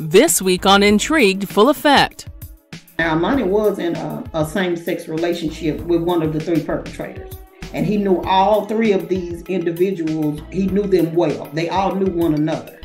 This week on Intrigued Full Effect. Now, Armani was in a, a same sex relationship with one of the three perpetrators. And he knew all three of these individuals, he knew them well. They all knew one another.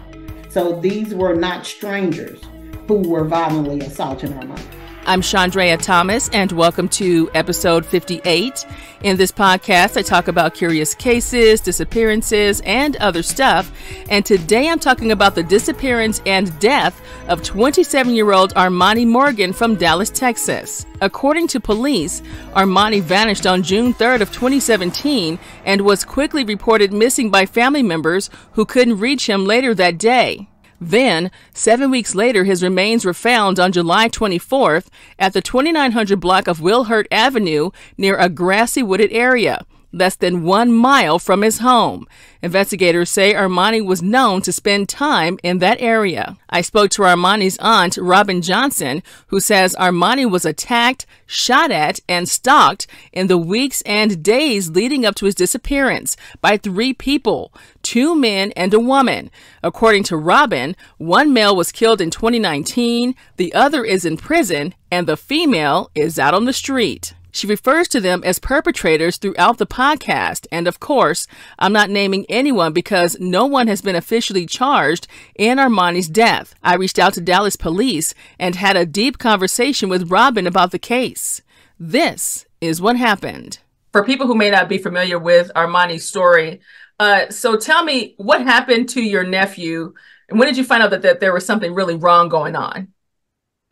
So these were not strangers who were violently assaulting Armani. I'm Shawndrea Thomas, and welcome to episode 58. In this podcast, I talk about curious cases, disappearances, and other stuff. And today I'm talking about the disappearance and death of 27 year old Armani Morgan from Dallas, Texas. According to police, Armani vanished on June 3rd of 2017 and was quickly reported missing by family members who couldn't reach him later that day. Then, seven weeks later, his remains were found on July 24th at the 2900 block of Wilhurt Avenue near a grassy wooded area less than one mile from his home. Investigators say Armani was known to spend time in that area. I spoke to Armani's aunt, Robin Johnson, who says Armani was attacked, shot at, and stalked in the weeks and days leading up to his disappearance by three people two men and a woman. According to Robin, one male was killed in 2019, the other is in prison, and the female is out on the street. She refers to them as perpetrators throughout the podcast. And of course, I'm not naming anyone because no one has been officially charged in Armani's death. I reached out to Dallas police and had a deep conversation with Robin about the case. This is what happened. For people who may not be familiar with Armani's story, uh, so tell me what happened to your nephew and when did you find out that, that there was something really wrong going on?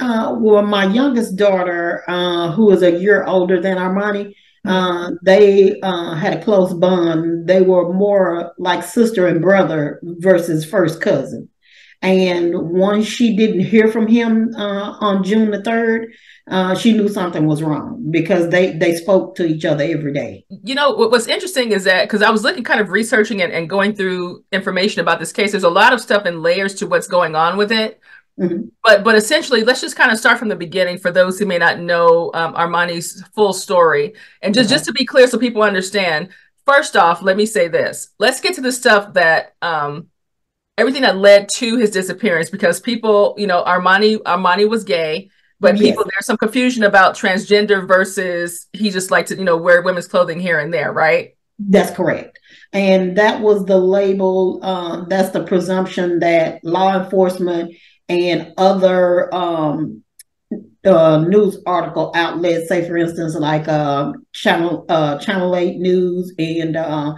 Uh, well, my youngest daughter, uh, who is a year older than Armani, uh, they uh, had a close bond. They were more like sister and brother versus first cousin. And once she didn't hear from him uh, on June the third, uh, she knew something was wrong because they they spoke to each other every day. You know what, what's interesting is that because I was looking, kind of researching and, and going through information about this case. There's a lot of stuff and layers to what's going on with it. Mm-hmm. But but essentially, let's just kind of start from the beginning for those who may not know um, Armani's full story, and just just to be clear, so people understand. First off, let me say this: let's get to the stuff that um, everything that led to his disappearance, because people, you know, Armani Armani was gay, but yes. people there's some confusion about transgender versus he just liked to you know wear women's clothing here and there, right? That's correct. And that was the label, uh, that's the presumption that law enforcement and other um, uh, news article outlets, say for instance, like uh, Channel uh, Channel Eight News and uh,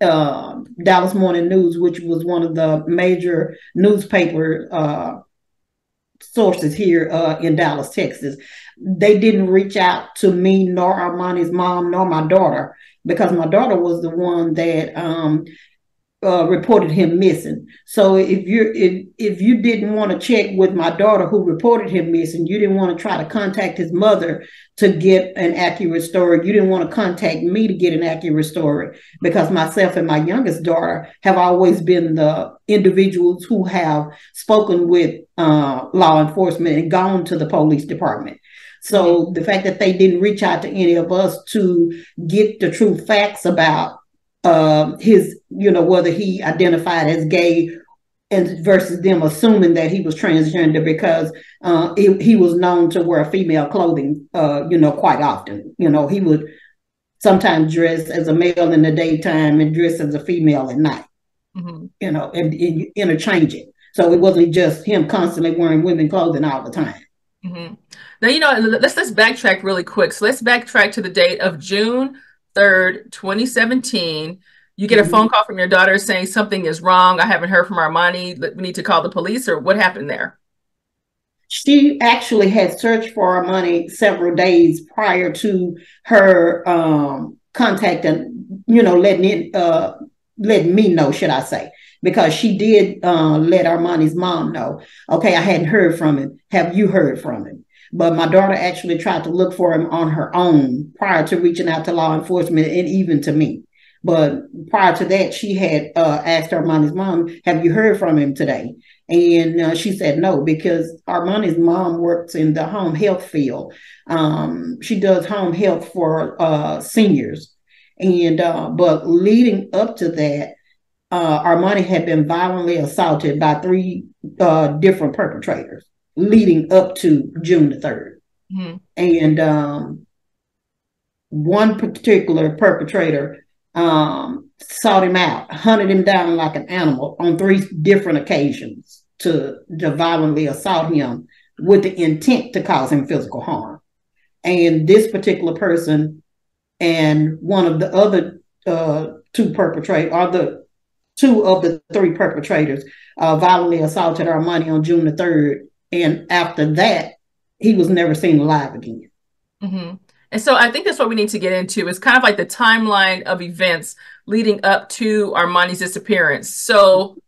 uh, Dallas Morning News, which was one of the major newspaper uh, sources here uh, in Dallas, Texas. They didn't reach out to me nor Armani's mom nor my daughter because my daughter was the one that um, uh, reported him missing. So if you if if you didn't want to check with my daughter who reported him missing, you didn't want to try to contact his mother to get an accurate story. You didn't want to contact me to get an accurate story because myself and my youngest daughter have always been the individuals who have spoken with uh, law enforcement and gone to the police department. So the fact that they didn't reach out to any of us to get the true facts about uh, his, you know, whether he identified as gay and versus them assuming that he was transgender because uh, he, he, was known to wear female clothing, uh, you know, quite often. You know, he would sometimes dress as a male in the daytime and dress as a female at night. Mm-hmm. You know, and, and interchange it. So it wasn't just him constantly wearing women clothing all the time. Mm-hmm. Now, you know, let's let's backtrack really quick. So let's backtrack to the date of June 3rd, 2017, you get a phone call from your daughter saying something is wrong. I haven't heard from Armani. We need to call the police, or what happened there? She actually had searched for Armani several days prior to her um, contacting, you know, letting it, uh, letting me know, should I say, because she did uh, let Armani's mom know. Okay, I hadn't heard from him. Have you heard from him? But my daughter actually tried to look for him on her own prior to reaching out to law enforcement and even to me. But prior to that, she had uh, asked Armani's mom, Have you heard from him today? And uh, she said no, because Armani's mom works in the home health field. Um, she does home health for uh, seniors. And uh, but leading up to that, uh, Armani had been violently assaulted by three uh, different perpetrators leading up to June the 3rd. Mm-hmm. And um, one particular perpetrator um, sought him out, hunted him down like an animal on three different occasions to, to violently assault him with the intent to cause him physical harm. And this particular person and one of the other uh, two perpetrators, or the two of the three perpetrators, uh, violently assaulted Armani on June the 3rd. And after that, he was never seen alive again. Mm-hmm. And so I think that's what we need to get into. It's kind of like the timeline of events leading up to Armani's disappearance. So,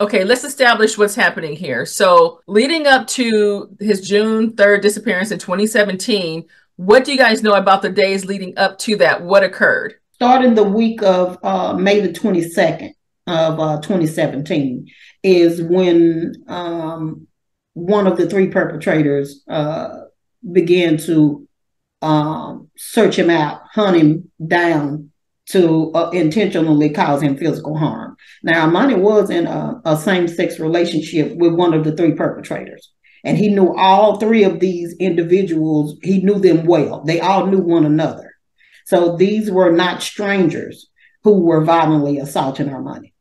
okay, let's establish what's happening here. So, leading up to his June 3rd disappearance in 2017, what do you guys know about the days leading up to that? What occurred? Starting the week of uh, May the 22nd of uh, 2017 is when um, one of the three perpetrators uh, began to um, search him out, hunt him down to uh, intentionally cause him physical harm. Now, Armani was in a, a same sex relationship with one of the three perpetrators, and he knew all three of these individuals, he knew them well. They all knew one another. So these were not strangers who were violently assaulting Armani.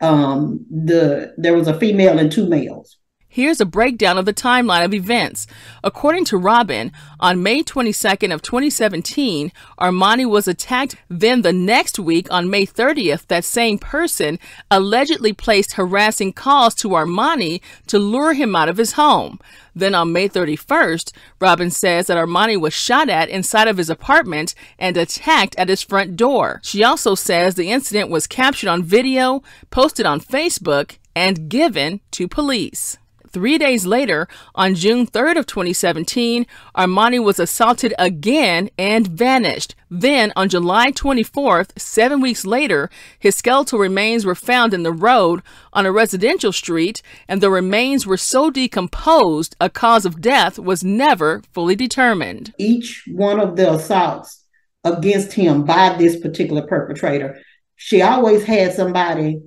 Um, the there was a female and two males. Here's a breakdown of the timeline of events. According to Robin, on May 22nd of 2017, Armani was attacked. Then the next week, on May 30th, that same person allegedly placed harassing calls to Armani to lure him out of his home. Then on May 31st, Robin says that Armani was shot at inside of his apartment and attacked at his front door. She also says the incident was captured on video, posted on Facebook, and given to police. Three days later, on June 3rd of 2017, Armani was assaulted again and vanished. Then, on July 24th, seven weeks later, his skeletal remains were found in the road on a residential street, and the remains were so decomposed, a cause of death was never fully determined. Each one of the assaults against him by this particular perpetrator, she always had somebody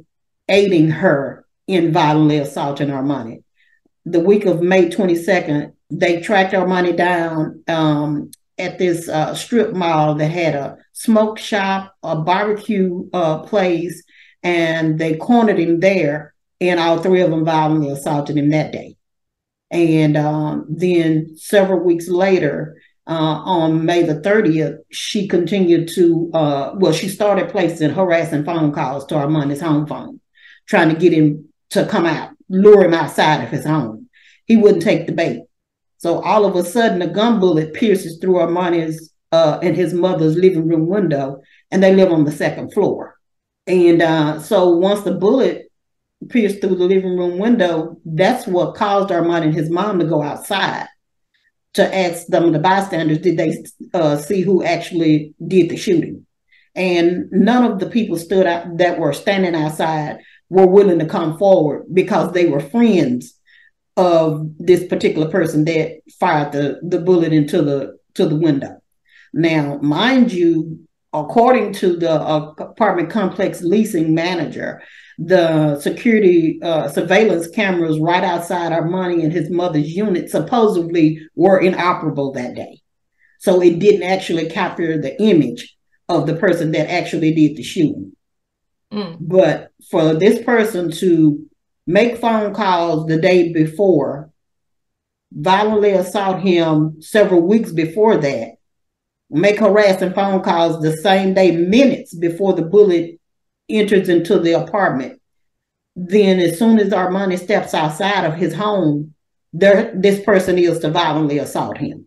aiding her in violently assaulting Armani the week of May 22nd, they tracked Armani down um, at this uh, strip mall that had a smoke shop, a barbecue uh, place, and they cornered him there. And all three of them violently assaulted him that day. And um, then several weeks later, uh, on May the 30th, she continued to, uh, well, she started placing harassing phone calls to Armani's home phone, trying to get him to come out lure him outside of his home. He wouldn't take the bait. So all of a sudden, a gun bullet pierces through Armani's uh, and his mother's living room window, and they live on the second floor. And uh, so once the bullet pierced through the living room window, that's what caused Armani and his mom to go outside to ask them, the bystanders, did they uh, see who actually did the shooting? And none of the people stood out that were standing outside were willing to come forward because they were friends of this particular person that fired the, the bullet into the to the window. Now, mind you, according to the uh, apartment complex leasing manager, the security uh, surveillance cameras right outside Armani and his mother's unit supposedly were inoperable that day. So it didn't actually capture the image of the person that actually did the shooting. Mm. But for this person to make phone calls the day before, violently assault him several weeks before that, make harassing phone calls the same day, minutes before the bullet enters into the apartment. Then, as soon as Armani steps outside of his home, there this person is to violently assault him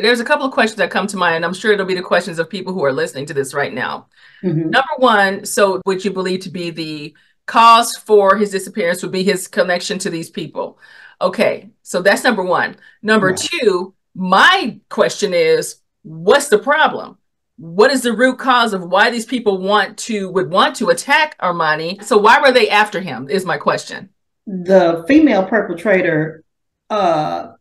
there's a couple of questions that come to mind. And I'm sure it'll be the questions of people who are listening to this right now. Mm-hmm. Number one, so what you believe to be the cause for his disappearance would be his connection to these people. Okay, so that's number one. Number right. two, my question is, what's the problem? What is the root cause of why these people want to would want to attack Armani? So why were they after him? Is my question. The female perpetrator uh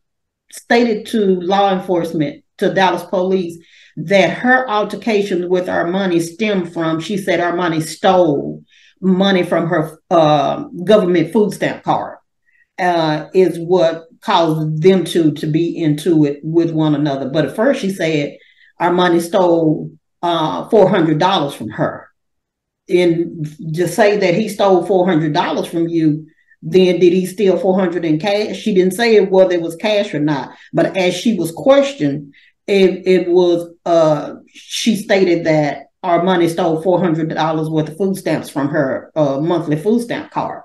stated to law enforcement, to Dallas police, that her altercations with Armani stemmed from, she said Armani stole money from her uh, government food stamp card uh, is what caused them to to be into it with one another. But at first, she said Armani stole uh, four hundred dollars from her, and to say that he stole four hundred dollars from you, then did he steal four hundred in cash? She didn't say whether it was cash or not. But as she was questioned, it it was uh, she stated that Armani stole four hundred dollars worth of food stamps from her uh, monthly food stamp card.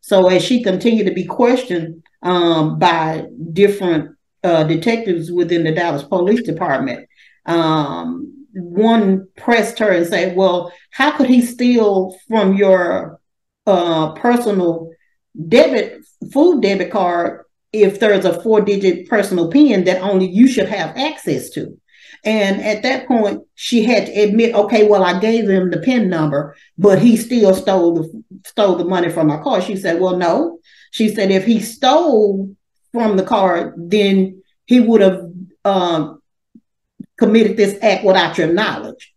So as she continued to be questioned um, by different uh, detectives within the Dallas Police Department, um, one pressed her and said, "Well, how could he steal from your uh, personal debit food debit card if there's a four-digit personal PIN that only you should have access to?" And at that point, she had to admit, okay, well, I gave him the PIN number, but he still stole the stole the money from my car. She said, well, no. She said if he stole from the car, then he would have um, committed this act without your knowledge.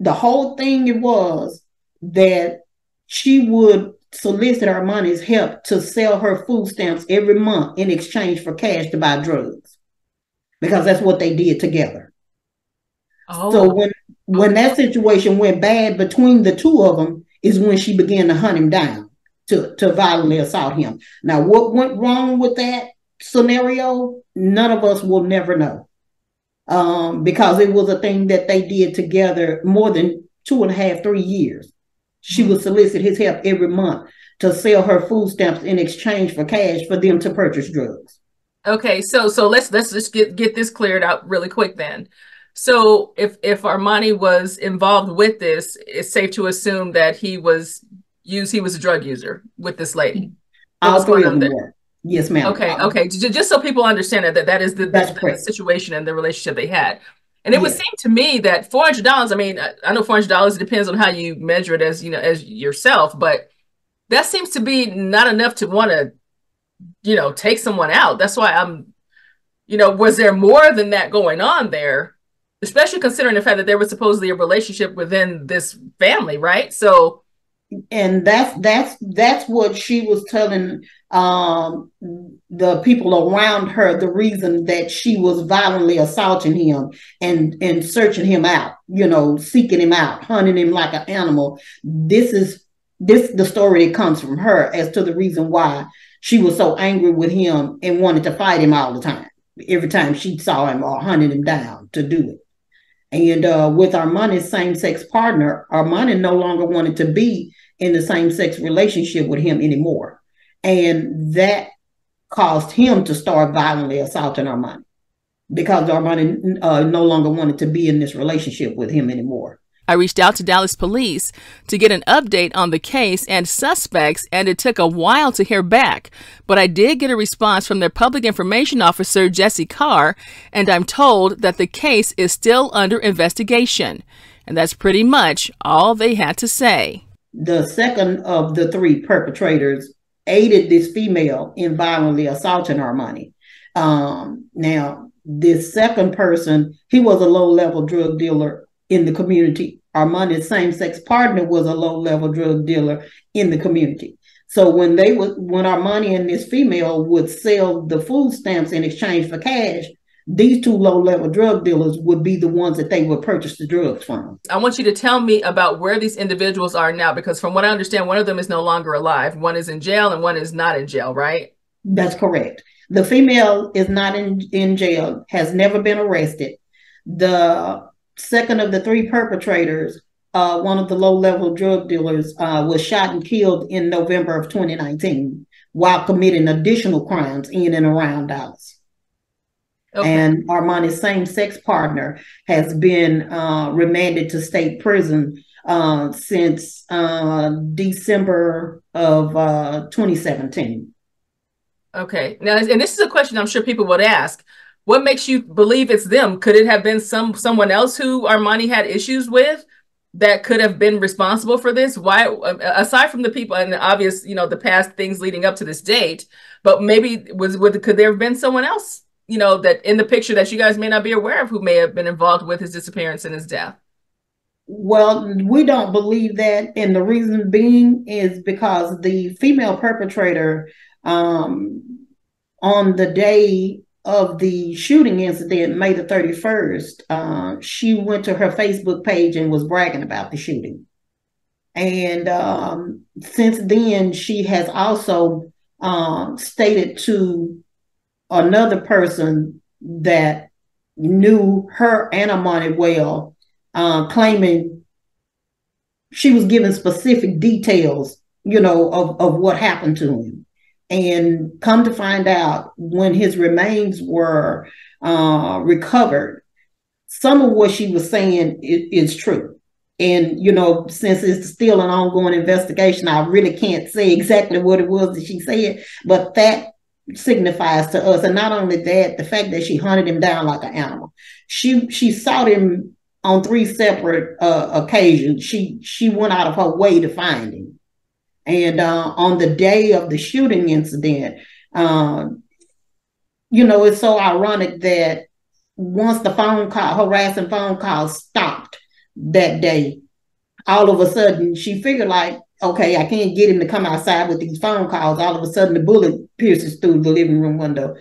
The whole thing it was that she would solicit money's help to sell her food stamps every month in exchange for cash to buy drugs because that's what they did together. Oh. So when when that situation went bad between the two of them is when she began to hunt him down to to violently assault him. Now, what went wrong with that scenario? None of us will never know, um, because it was a thing that they did together more than two and a half, three years. She would mm-hmm. solicit his help every month to sell her food stamps in exchange for cash for them to purchase drugs. Okay, so so let's let's just get get this cleared out really quick then. So if if Armani was involved with this, it's safe to assume that he was used he was a drug user with this lady. All three of them were. Yes, ma'am. Okay, okay. Just so people understand that that is the, the, the situation and the relationship they had. And it yes. would seem to me that four hundred dollars. I mean, I know four hundred dollars It depends on how you measure it as you know as yourself, but that seems to be not enough to want to, you know, take someone out. That's why I'm, you know, was there more than that going on there? especially considering the fact that there was supposedly a relationship within this family, right? So and that's that's that's what she was telling um, the people around her the reason that she was violently assaulting him and and searching him out you know seeking him out hunting him like an animal this is this the story that comes from her as to the reason why she was so angry with him and wanted to fight him all the time every time she saw him or hunted him down to do it and uh, with Armani's same sex partner, Armani no longer wanted to be in the same sex relationship with him anymore. And that caused him to start violently assaulting Armani because Armani uh, no longer wanted to be in this relationship with him anymore. I reached out to Dallas police to get an update on the case and suspects, and it took a while to hear back. But I did get a response from their public information officer, Jesse Carr, and I'm told that the case is still under investigation. And that's pretty much all they had to say. The second of the three perpetrators aided this female in violently assaulting Armani. Um, now, this second person, he was a low level drug dealer in the community. Armani's same-sex partner was a low-level drug dealer in the community. So when they would, when Armani and this female would sell the food stamps in exchange for cash, these two low-level drug dealers would be the ones that they would purchase the drugs from. I want you to tell me about where these individuals are now, because from what I understand, one of them is no longer alive. One is in jail and one is not in jail, right? That's correct. The female is not in, in jail, has never been arrested. The second of the three perpetrators, uh, one of the low level drug dealers, uh, was shot and killed in November of 2019 while committing additional crimes in and around Dallas. Okay. And Armani's same sex partner has been uh, remanded to state prison uh, since uh, December of uh, 2017. Okay. Now, and this is a question I'm sure people would ask what makes you believe it's them? Could it have been some someone else who Armani had issues with that could have been responsible for this? Why, aside from the people and the obvious, you know, the past things leading up to this date, but maybe was with could there have been someone else, you know, that in the picture that you guys may not be aware of who may have been involved with his disappearance and his death? Well, we don't believe that, and the reason being is because the female perpetrator, um, on the day of the shooting incident, May the 31st, uh, she went to her Facebook page and was bragging about the shooting. And um, since then, she has also um, stated to another person that knew her and Armani well, uh, claiming she was given specific details, you know, of, of what happened to him. And come to find out, when his remains were uh, recovered, some of what she was saying is, is true. And, you know, since it's still an ongoing investigation, I really can't say exactly what it was that she said, but that signifies to us. And not only that, the fact that she hunted him down like an animal. She she sought him on three separate uh, occasions. She she went out of her way to find him. And uh, on the day of the shooting incident, uh, you know, it's so ironic that once the phone call, harassing phone calls stopped that day, all of a sudden she figured like, okay, I can't get him to come outside with these phone calls. All of a sudden the bullet pierces through the living room window.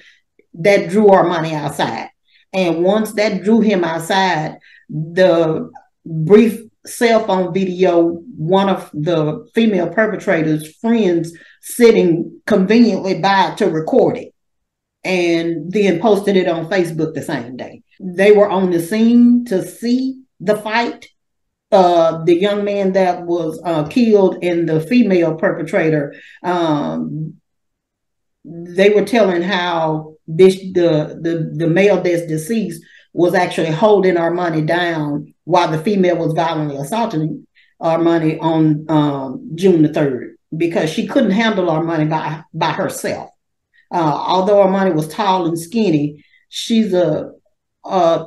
That drew Armani outside. And once that drew him outside, the brief cell phone video, one of the female perpetrator's friends sitting conveniently by to record it and then posted it on Facebook the same day. They were on the scene to see the fight. Uh, the young man that was uh, killed and the female perpetrator, um, they were telling how this the the the male that's deceased was actually holding Armani down while the female was violently assaulting Armani on um, June the 3rd because she couldn't handle Armani by, by herself. Uh, although Armani was tall and skinny, she's a, a,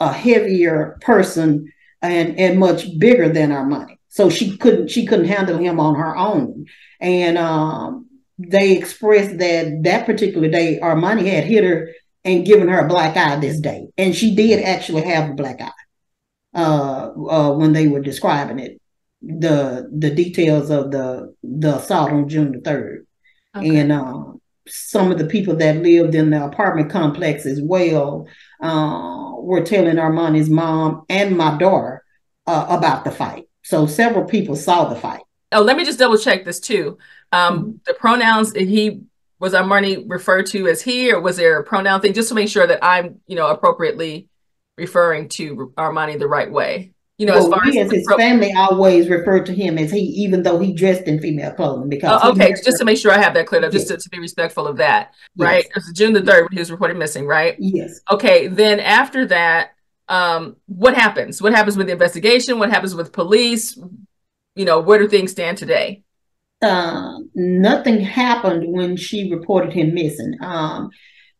a heavier person and, and much bigger than Armani. So she couldn't she couldn't handle him on her own. And um, they expressed that that particular day Armani had hit her and given her a black eye this day. And she did actually have a black eye uh, uh, when they were describing it, the the details of the the assault on June the third, okay. and uh, some of the people that lived in the apartment complex as well uh, were telling Armani's mom and my daughter uh, about the fight. So several people saw the fight. Oh, let me just double check this too. Um, mm-hmm. The pronouns he was Armani referred to as he, or was there a pronoun thing? Just to make sure that I'm, you know, appropriately referring to Armani the right way. You know, well, as far as his pro- family always referred to him as he, even though he dressed in female clothing. Because oh, okay, just to make sure I have that cleared up, yes. just to, to, be respectful of that, yes. right? It was June the third when he was reported missing, right? Yes. Okay, then after that, um, what happens? What happens with the investigation? What happens with police? You know, where do things stand today? uh, nothing happened when she reported him missing. Um,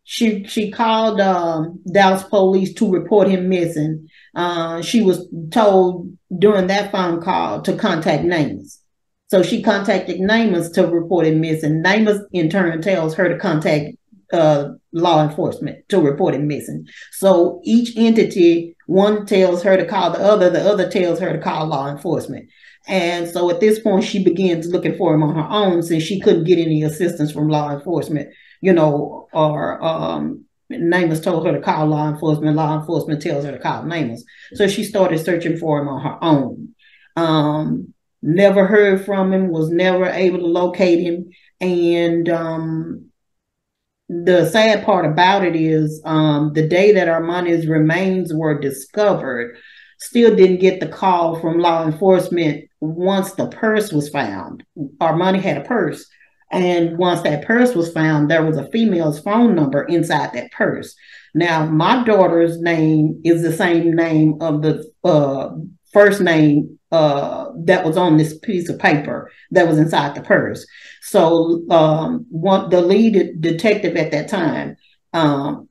she she called um, Dallas police to report him missing. Uh, she was told during that phone call to contact NamUs. So she contacted NamUs to report him missing. NamUs in turn tells her to contact uh, law enforcement to report him missing. So each entity, one tells her to call the other, the other tells her to call law enforcement. And so at this point, she begins looking for him on her own since she couldn't get any assistance from law enforcement, you know, or um, NamUs told her to call law enforcement. Law enforcement tells her to call NamUs. So she started searching for him on her own. Um, never heard from him, was never able to locate him. And um, the sad part about it is um, the day that Armani's remains were discovered, still didn't get the call from law enforcement once the purse was found. Armani had a purse. And once that purse was found, there was a female's phone number inside that purse. Now, my daughter's name is the same name of the uh, first name uh, that was on this piece of paper that was inside the purse. So, um, one, the lead detective at that time um,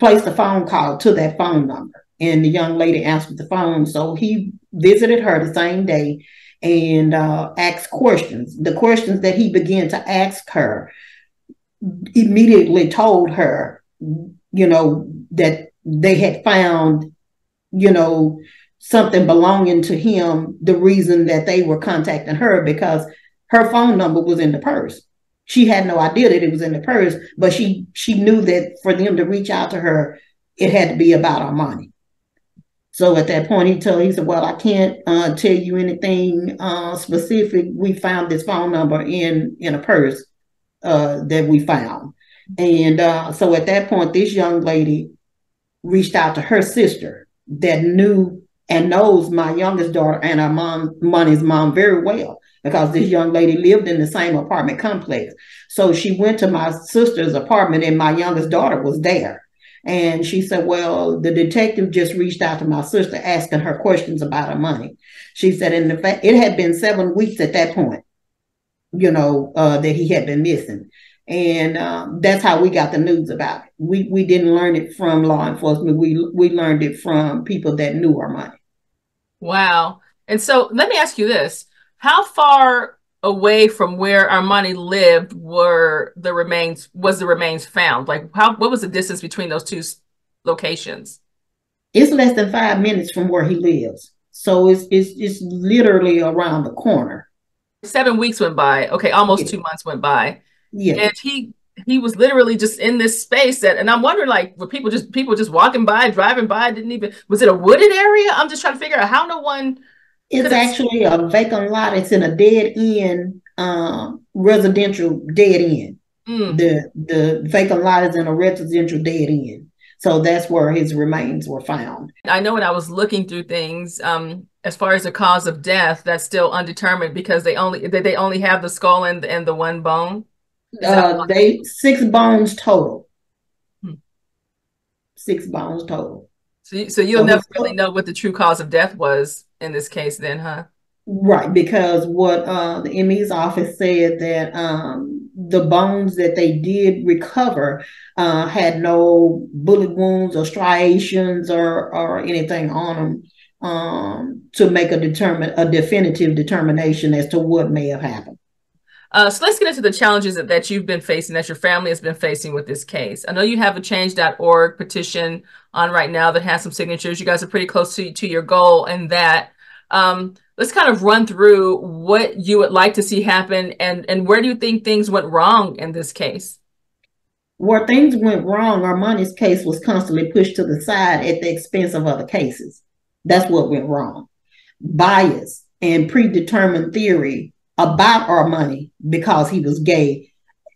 placed a phone call to that phone number and the young lady answered the phone. So he visited her the same day and uh, asked questions. The questions that he began to ask her immediately told her, you know, that they had found, you know, something belonging to him the reason that they were contacting her because her phone number was in the purse. She had no idea that it was in the purse, but she she knew that for them to reach out to her, it had to be about Armani. So at that point, he told he said, "Well, I can't uh, tell you anything uh, specific. We found this phone number in in a purse uh, that we found." And uh, so at that point, this young lady reached out to her sister that knew and knows my youngest daughter and our mom, Money's mom, very well because this young lady lived in the same apartment complex. So she went to my sister's apartment, and my youngest daughter was there. And she said, Well, the detective just reached out to my sister asking her questions about her money. She said, And In fact, it had been seven weeks at that point, you know, uh, that he had been missing. And um, that's how we got the news about it. We, we didn't learn it from law enforcement, we, we learned it from people that knew Armani. Wow. And so let me ask you this How far away from where Armani lived were the remains was the remains found? Like how what was the distance between those two locations? It's less than five minutes from where he lives. So it's it's it's literally around the corner. Seven weeks went by. Okay, almost yeah. two months went by. Yeah. And he he was literally just in this space that and I'm wondering like were people just people just walking by, driving by, didn't even was it a wooded area? I'm just trying to figure out how no one it's actually a vacant lot. It's in a dead end, um, residential dead end. Mm. The the vacant lot is in a residential dead end. So that's where his remains were found. I know when I was looking through things, um, as far as the cause of death, that's still undetermined because they only they, they only have the skull and and the one bone. Uh, they six bones total. Hmm. Six bones total. So, you, so you'll so never really know what the true cause of death was in this case, then, huh? Right, because what uh, the ME's office said that um, the bones that they did recover uh, had no bullet wounds or striations or or anything on them um, to make a determine a definitive determination as to what may have happened. Uh, so let's get into the challenges that, that you've been facing, that your family has been facing with this case. I know you have a change.org petition on right now that has some signatures. You guys are pretty close to, to your goal and that. Um, let's kind of run through what you would like to see happen and, and where do you think things went wrong in this case? Where things went wrong, Armani's case was constantly pushed to the side at the expense of other cases. That's what went wrong. Bias and predetermined theory about Armani because he was gay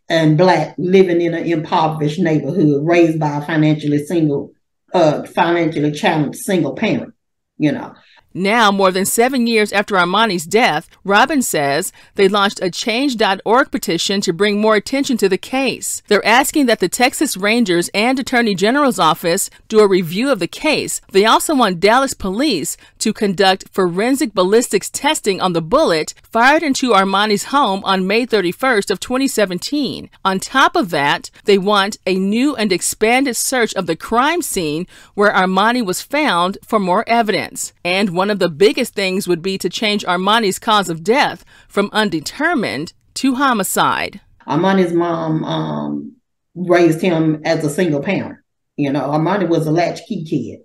and black, living in an impoverished neighborhood, raised by a financially single, uh, financially challenged single parent. You know, now, more than seven years after Armani's death, Robin says they launched a Change.org petition to bring more attention to the case. They're asking that the Texas Rangers and Attorney General's office do a review of the case. They also want Dallas police to conduct forensic ballistics testing on the bullet fired into Armani's home on May 31st of 2017. On top of that, they want a new and expanded search of the crime scene where Armani was found for more evidence. And one one of the biggest things would be to change Armani's cause of death from undetermined to homicide. Armani's mom um, raised him as a single parent. You know, Armani was a latchkey kid,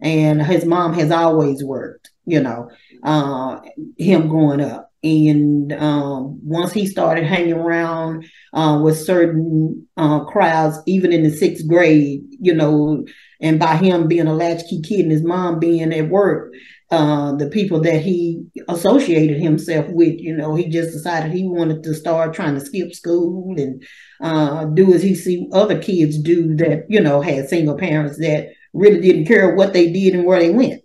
and his mom has always worked. You know, uh, him growing up, and um, once he started hanging around uh, with certain uh, crowds, even in the sixth grade, you know, and by him being a latchkey kid and his mom being at work, uh, the people that he associated himself with. You know, he just decided he wanted to start trying to skip school and uh, do as he see other kids do that, you know, had single parents that really didn't care what they did and where they went.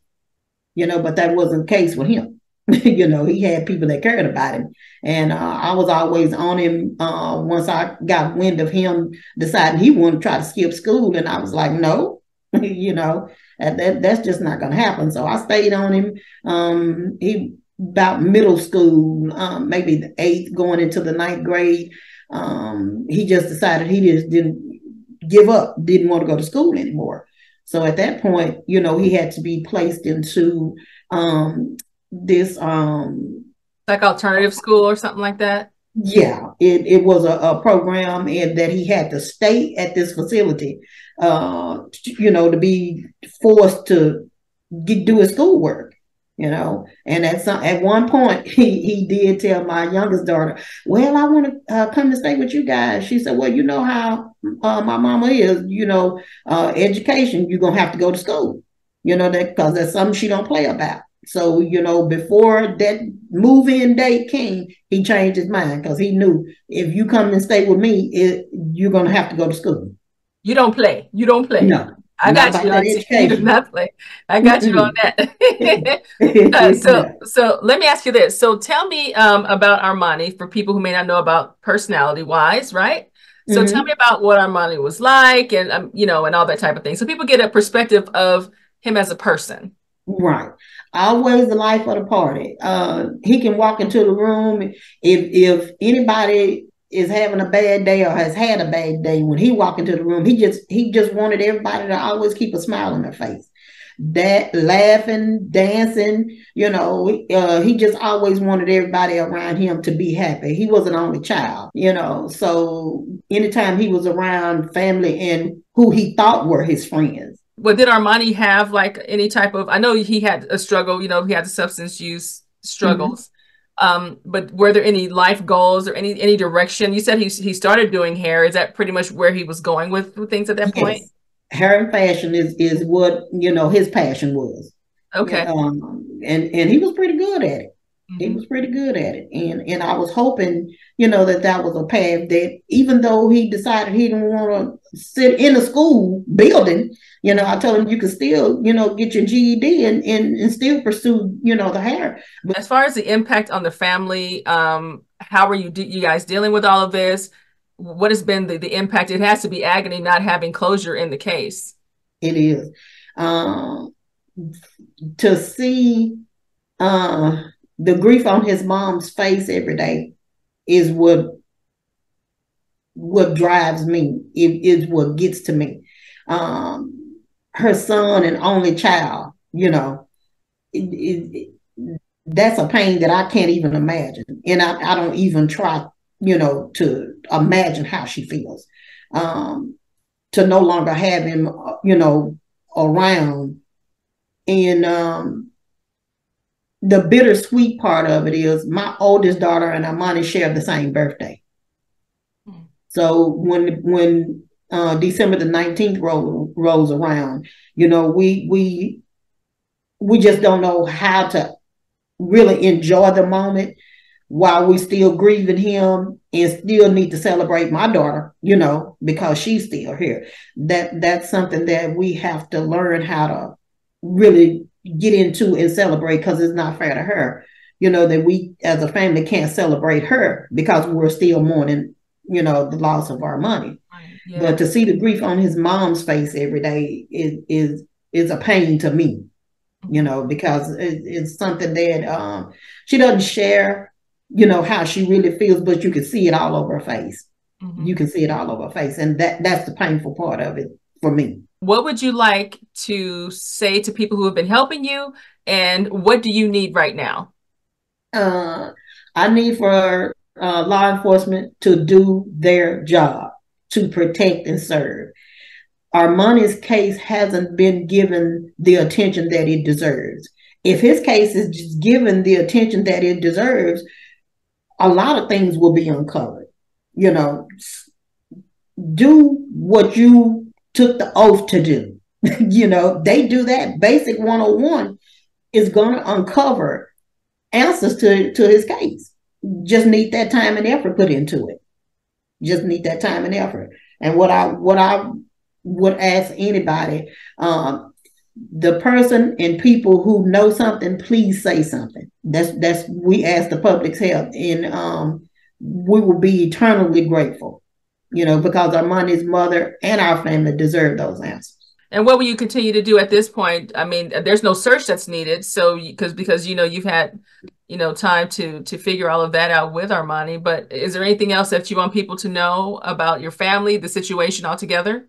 You know, but that wasn't the case with him. you know, he had people that cared about him. And uh, I was always on him uh, once I got wind of him deciding he wanted to try to skip school. And I was like, no, you know, that, that that's just not going to happen. So I stayed on him. Um, he about middle school, um, maybe the eighth, going into the ninth grade. Um, he just decided he just didn't give up, didn't want to go to school anymore. So at that point, you know, he had to be placed into um, this um, like alternative school or something like that. Yeah, it, it was a, a program and that he had to stay at this facility, uh, you know, to be forced to get do his schoolwork. you know. And at some at one point, he he did tell my youngest daughter, "Well, I want to uh, come to stay with you guys." She said, "Well, you know how uh, my mama is. You know, uh, education. You're gonna have to go to school. You know that because that's something she don't play about." So you know, before that move-in date came, he changed his mind because he knew if you come and stay with me, it, you're gonna have to go to school. You don't play. You don't play. No, I got you on you do not play. I got you on that. uh, so, so let me ask you this. So, tell me um, about Armani for people who may not know about personality wise, right? So, mm-hmm. tell me about what Armani was like, and um, you know, and all that type of thing, so people get a perspective of him as a person. Right. Always the life of the party. Uh, he can walk into the room if if anybody is having a bad day or has had a bad day, when he walk into the room, he just he just wanted everybody to always keep a smile on their face. That laughing, dancing, you know, uh, he just always wanted everybody around him to be happy. He was an only child, you know, so anytime he was around family and who he thought were his friends. Well, did Armani have like any type of? I know he had a struggle. You know, he had the substance use struggles. Um, but were there any life goals or any any direction? You said he he started doing hair. Is that pretty much where he was going with, with things at that yes. point? Hair and fashion is is what you know his passion was. Okay. Um, and and he was pretty good at it. Mm-hmm. He was pretty good at it, and and I was hoping, you know, that that was a path that even though he decided he didn't want to sit in a school building, you know, I told him you could still, you know, get your GED and, and, and still pursue, you know, the hair. But as far as the impact on the family, um, how are you you guys dealing with all of this? What has been the, the impact? It has to be agony not having closure in the case. It is. Um, to see uh, the grief on his mom's face every day is what what drives me. It is what gets to me. Um, her son and only child, you know, it, it, it, that's a pain that I can't even imagine. And I, I don't even try, you know, to imagine how she feels. Um, to no longer have him, you know, around. And um, the bittersweet part of it is my oldest daughter and Armani share the same birthday. Mm. So when when uh, December the 19th roll, rolls around, you know, we we we just don't know how to really enjoy the moment while we still grieving him and still need to celebrate my daughter, you know, because she's still here. That that's something that we have to learn how to really get into and celebrate because it's not fair to her. You know, that we as a family can't celebrate her because we're still mourning, you know, the loss of Armani. Yeah. But to see the grief on his mom's face every day is is is a pain to me, you know, because it, it's something that um, she doesn't share, you know, how she really feels, but you can see it all over her face. Mm-hmm. You can see it all over her face, and that that's the painful part of it for me. What would you like to say to people who have been helping you, and what do you need right now? Uh, I need for uh, law enforcement to do their job to protect and serve. Armani's case hasn't been given the attention that it deserves. If his case is given the attention that it deserves, a lot of things will be uncovered. You know, do what you took the oath to do. you know, they do that. Basic 101 is going to uncover answers to, to his case. Just need that time and effort put into it just need that time and effort. And what I what I would ask anybody, um, the person and people who know something, please say something. That's that's we ask the public's help, and um, we will be eternally grateful. You know, because Armani's mother and our family deserve those answers. And what will you continue to do at this point? I mean, there's no search that's needed. So because because you know you've had you know time to to figure all of that out with Armani. But is there anything else that you want people to know about your family, the situation altogether?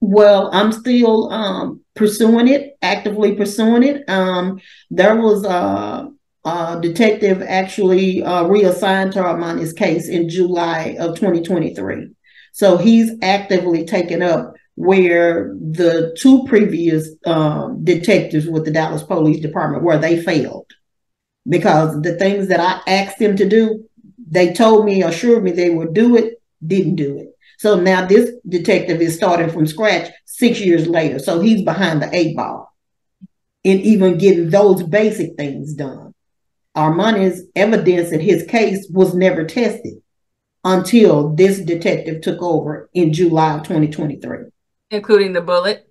Well, I'm still um, pursuing it, actively pursuing it. Um, there was a, a detective actually uh, reassigned to Armani's case in July of 2023. So he's actively taken up where the two previous um, detectives with the Dallas Police Department where they failed because the things that I asked them to do, they told me, assured me they would do it, didn't do it. So now this detective is starting from scratch six years later. So he's behind the eight ball in even getting those basic things done. Armani's evidence in his case was never tested until this detective took over in July of 2023. Including the bullet?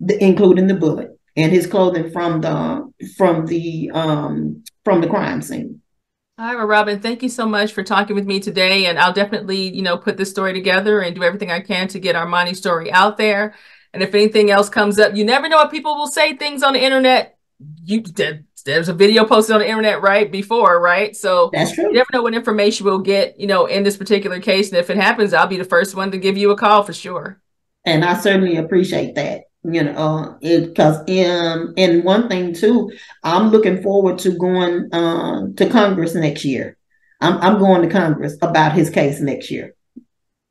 The, including the bullet and his clothing from the from the um from the crime scene. All right, well, Robin, thank you so much for talking with me today. And I'll definitely, you know, put this story together and do everything I can to get Armani story out there. And if anything else comes up, you never know what people will say things on the internet. You there's a video posted on the internet right before, right? So that's true. You never know what information we'll get, you know, in this particular case. And if it happens, I'll be the first one to give you a call for sure. And I certainly appreciate that you know it because in and one thing too i'm looking forward to going uh, to congress next year I'm, I'm going to congress about his case next year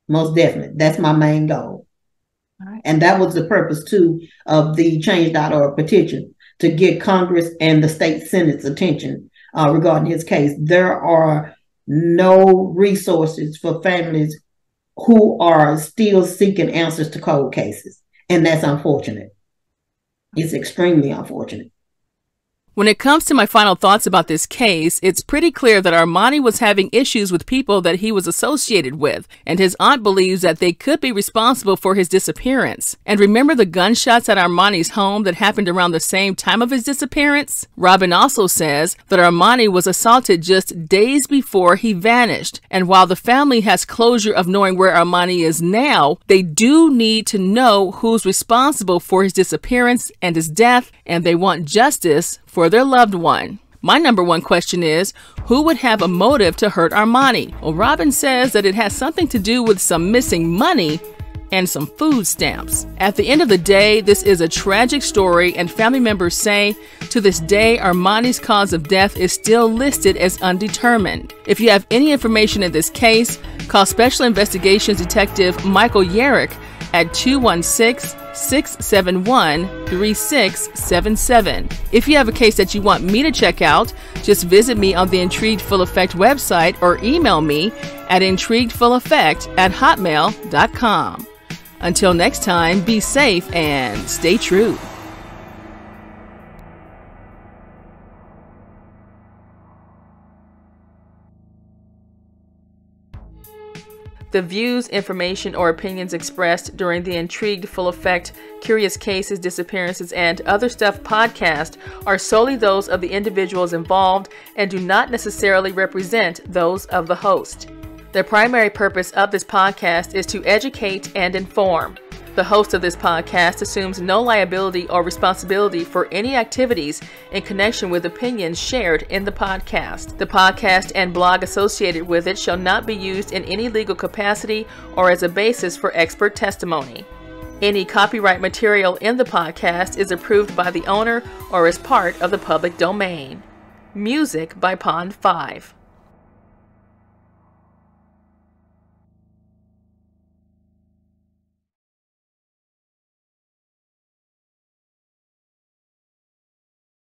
most definitely that's my main goal right. and that was the purpose too of the change.org petition to get congress and the state senate's attention uh, regarding his case there are no resources for families who are still seeking answers to cold cases and that's unfortunate. It's extremely unfortunate. When it comes to my final thoughts about this case, it's pretty clear that Armani was having issues with people that he was associated with, and his aunt believes that they could be responsible for his disappearance. And remember the gunshots at Armani's home that happened around the same time of his disappearance? Robin also says that Armani was assaulted just days before he vanished, and while the family has closure of knowing where Armani is now, they do need to know who's responsible for his disappearance and his death, and they want justice for their loved one. My number one question is who would have a motive to hurt Armani? Well, Robin says that it has something to do with some missing money and some food stamps. At the end of the day, this is a tragic story, and family members say to this day, Armani's cause of death is still listed as undetermined. If you have any information in this case, call Special Investigations Detective Michael Yerrick at 216 671 3677. If you have a case that you want me to check out, just visit me on the Intrigued Full Effect website or email me at intriguedfulleffect at hotmail.com. Until next time, be safe and stay true. The views, information, or opinions expressed during the Intrigued Full Effect, Curious Cases, Disappearances, and Other Stuff podcast are solely those of the individuals involved and do not necessarily represent those of the host. The primary purpose of this podcast is to educate and inform. The host of this podcast assumes no liability or responsibility for any activities in connection with opinions shared in the podcast. The podcast and blog associated with it shall not be used in any legal capacity or as a basis for expert testimony. Any copyright material in the podcast is approved by the owner or is part of the public domain. Music by Pond 5.